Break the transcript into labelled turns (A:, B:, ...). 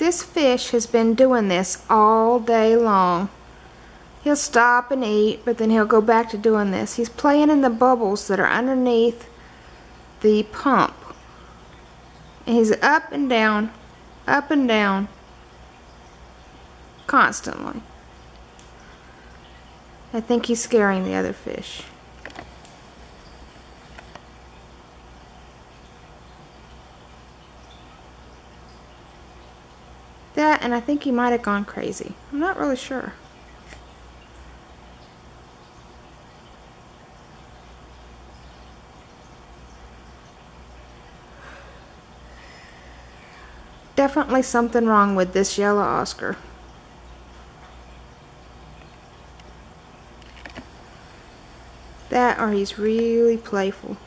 A: This fish has been doing this all day long. He'll stop and eat, but then he'll go back to doing this. He's playing in the bubbles that are underneath the pump. And he's up and down, up and down, constantly. I think he's scaring the other fish. That, and I think he might have gone crazy. I'm not really sure. Definitely something wrong with this yellow Oscar. That or he's really playful.